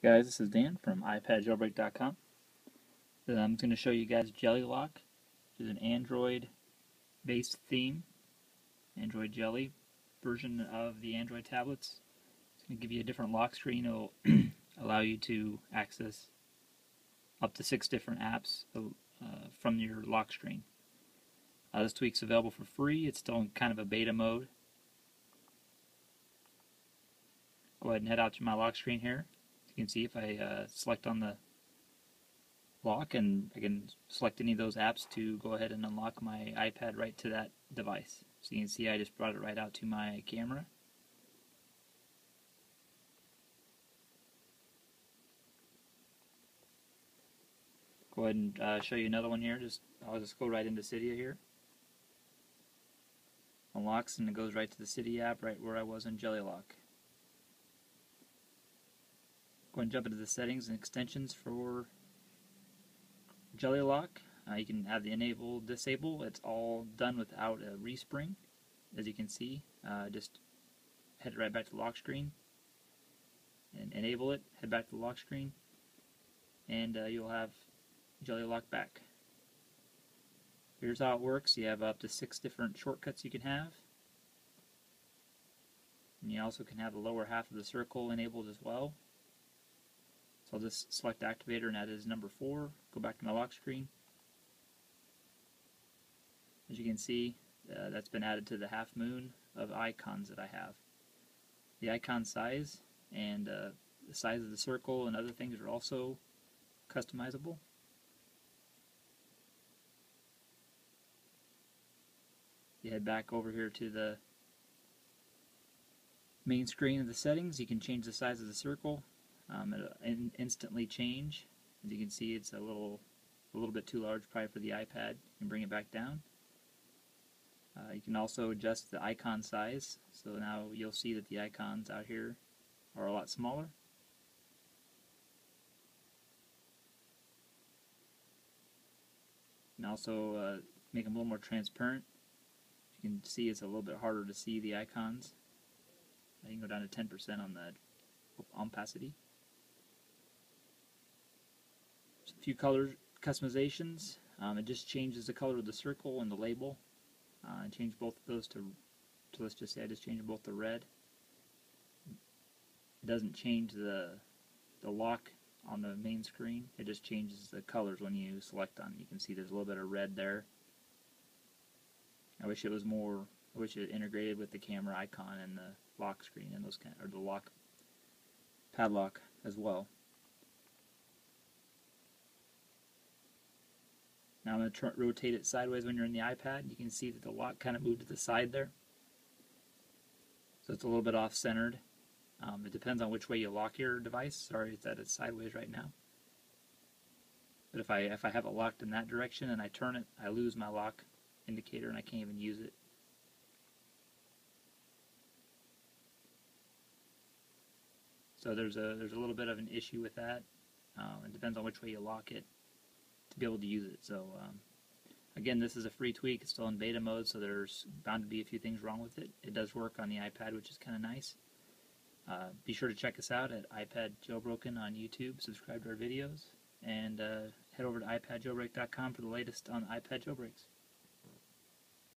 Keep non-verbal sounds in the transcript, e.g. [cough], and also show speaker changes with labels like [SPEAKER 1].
[SPEAKER 1] Guys, this is Dan from iPadJailbreak.com. I'm going to show you guys Jelly Lock, which is an Android-based theme, Android Jelly version of the Android tablets. It's going to give you a different lock screen. It'll [clears throat] allow you to access up to six different apps uh, from your lock screen. Uh, this tweak's available for free. It's still in kind of a beta mode. Go ahead and head out to my lock screen here. You can see if I uh, select on the lock and I can select any of those apps to go ahead and unlock my iPad right to that device. So you can see I just brought it right out to my camera. Go ahead and uh, show you another one here. Just I'll just go right into Cydia here. Unlocks and it goes right to the Cydia app right where I was in Jelly Lock. Go and jump into the settings and extensions for Jelly Lock. Uh, you can have the enable, disable. It's all done without a respring, as you can see. Uh, just head right back to the lock screen and enable it. Head back to the lock screen, and uh, you'll have Jelly Lock back. Here's how it works. You have up to six different shortcuts you can have. And you also can have the lower half of the circle enabled as well. So I'll just select activator and add it as number 4, go back to my lock screen. As you can see, uh, that's been added to the half moon of icons that I have. The icon size and uh, the size of the circle and other things are also customizable. You head back over here to the main screen of the settings. You can change the size of the circle um, it'll in instantly change. As you can see, it's a little a little bit too large probably for the iPad. You can bring it back down. Uh, you can also adjust the icon size. So now you'll see that the icons out here are a lot smaller. And also uh, make them a little more transparent. You can see it's a little bit harder to see the icons. You can go down to 10% on the opacity. A few color customizations. Um, it just changes the color of the circle and the label. Uh, I changed both of those to, to, let's just say I just changed both to red. It doesn't change the, the lock on the main screen. It just changes the colors when you select on. You can see there's a little bit of red there. I wish it was more, I wish it integrated with the camera icon and the lock screen and those kind, or the lock padlock as well. Now I'm going to rotate it sideways when you're in the iPad. You can see that the lock kind of moved to the side there. So it's a little bit off-centered. Um, it depends on which way you lock your device. Sorry that it's sideways right now. But if I if I have it locked in that direction and I turn it, I lose my lock indicator and I can't even use it. So there's a there's a little bit of an issue with that. Um, it depends on which way you lock it be able to use it. So um, again, this is a free tweak. It's still in beta mode, so there's bound to be a few things wrong with it. It does work on the iPad, which is kind of nice. Uh, be sure to check us out at iPad Jailbroken on YouTube. Subscribe to our videos, and uh, head over to iPadjailbreak.com for the latest on iPad jailbreaks.